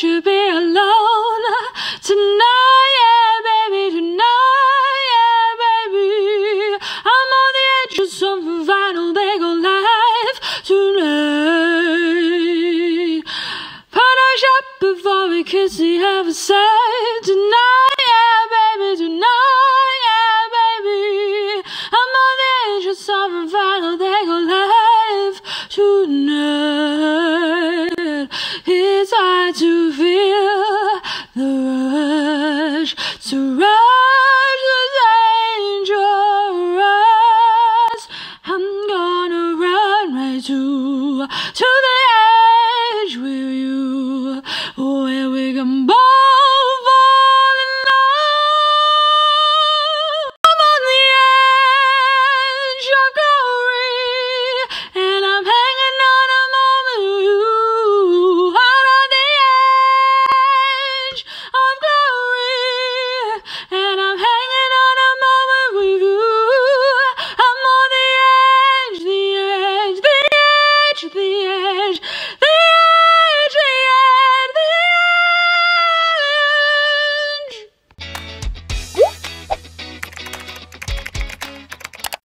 should be alone tonight, yeah, baby, tonight, yeah, baby. I'm on the edge of something final, they go live tonight. Put our shot before we kiss the other side tonight, yeah, baby, tonight, yeah, baby. I'm on the edge of something final, they go live tonight. It's hard to Surround the angel. I'm gonna run right to, to the